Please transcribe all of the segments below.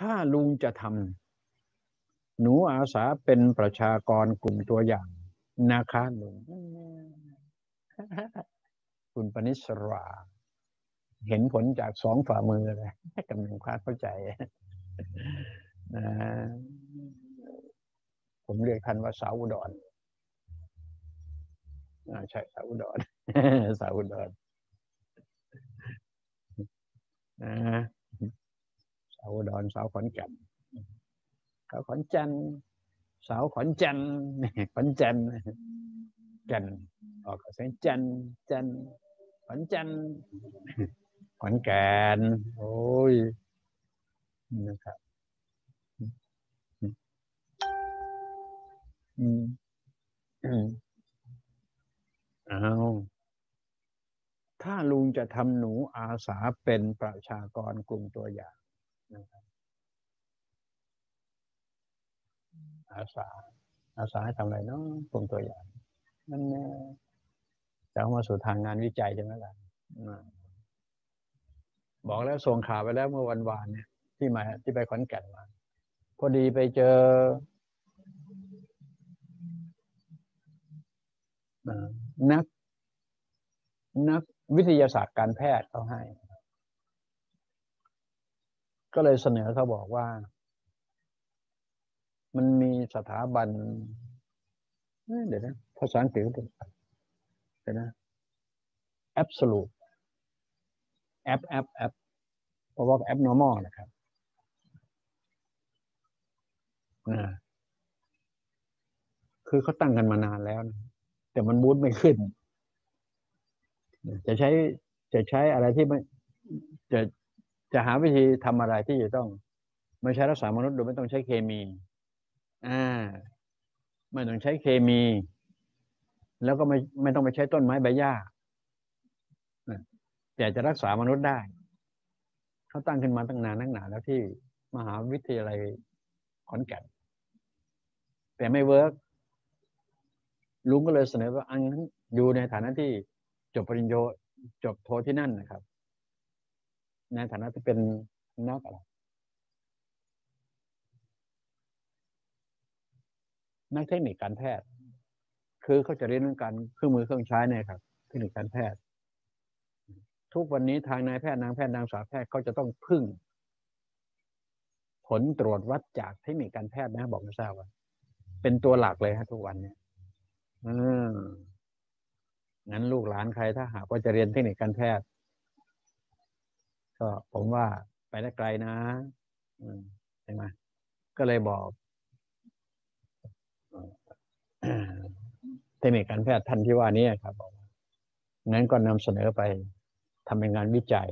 ถ้าลุงจะทำหนูอาสาเป็นประชากรกลุ่มตัวอย่างนะคะลุงคุณปณิสรา เห็นผลจากสองฝ่ามือเลยกำลังคาดเข้าใจนะผมเรียกท่านว่าสาวอุดรใช่สาวอุดรสาวอุดรนะสาวอุดร สาวขอนแก่นสาวขอนจันสาวขอนจันขอนจันจันออกเสียงจันจันขอนจันขอนแก่นโอ้ยนะครับอืมอืมเอาถ้าลุงจะทำหนูอาสาเป็นประชากรกลุ่มตัวอย่างนะครับ อาสา อาสาทำอะไรเนาะกลุ่มตัวอย่างนั่นจะเอามาสู่ทางงานวิจัยใช่ไหมล่ะบอกแล้วส่งข่าวไปแล้วเมื่อวันวานเนี่ย ที่มาที่ไปขอนแก่นมา พอดีไปเจอนัก นักวิทยาศาสตร์การแพทย์เขาให้ ก็เลยเสนอเขาบอกว่า มันมีสถาบัน เดี๋ยวนะภาษาอังกฤษเดี๋ยวนะ absolute แอปแอปแอปเพราะว่าแอป normal นะครับนะคือเขาตั้งกันมานานแล้วนะแต่มันบูตไม่ขึ้น จะใช้จะใช้อะไรที่ไม่จะจะหาวิธีทำอะไรที่จะต้อง ไม่ใช้รักษามนุษย์โดยไม่ต้องใช้เคมี อ่าไม่ต้องใช้เคมี แล้วก็ไม่ไม่ต้องไปใช้ต้นไม้ใบหญ้าแต่จะรักษามนุษย์ได้ เขาตั้งขึ้นมาตั้งนานนักหนาแล้วที่มหาวิทยาลัยขอนแก่นแต่ไม่เวิร์กลุงก็เลยเสนอว่าอันอยู่ในฐานะที่จบปริญญาจบโทที่นั่นนะครับ ในฐานะที่เป็นนักอะไร นักเทคนิคการแพทย์ คือเขาจะเรียนเรื่องการเครื่องมือเครื่องใช้เนี่ยครับเทคนิคการแพทย์ ทุกวันนี้ทางนายแพทย์นางแพทย์นางสาวแพทย์เขาจะต้องพึ่ง ผลตรวจวัดจากเทคนิคการแพทย์นะบอกไม่ทราบว่า เป็นตัวหลักเลยฮะทุกวันเนี่ยอืมงั้นลูกหลานใครถ้าหากว่าจะเรียนเทคนิคการแพทย์ ก็ผมว่าไปได้ไกลนะใช่ไหมก็เลยบอก เทคนิคการแพทย์ท่านที่ว่านี้ครับงั้นก็นำเสนอไปทำเป็นงานวิจัย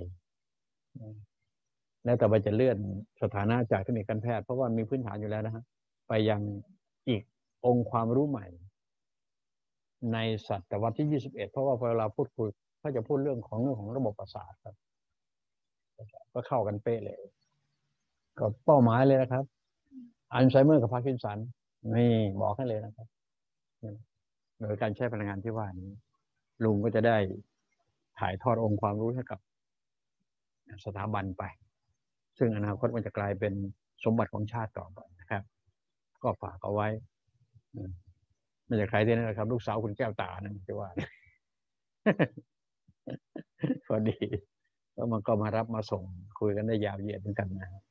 แล้วต่อไปจะเลื่อนสถานะจากเทคนิคการแพทย์เพราะว่ามีพื้นฐานอยู่แล้วนะฮะไปยังอีกองค์ความรู้ใหม่ ในศตวรรษที่ 21 เพราะว่าพอเราพูดคุยเขาจะพูดเรื่องของเรื่องของระบบประสาทครับ ก็เข้ากันเป๊ะเลย ก็เป้าหมายเลยนะครับ อัลไซเมอร์กับพาร์กินสันนี่บอกให้เลยนะครับ โดยการใช้พลังงานที่ว่านี้ ลุงก็จะได้ถ่ายทอดองค์ความรู้ให้กับสถาบันไป ซึ่งอนาคตมันจะกลายเป็นสมบัติของชาติต่อไปนะครับ ก็ฝากเอาไว้ไม่ใช่ใครที่นั่นนะครับ ลูกสาวคุณแก้วตานั่นจะว่าพอดีแล้วมันก็มารับมาส่งคุยกันได้ยาวเหยียดเหมือนกันนะครับ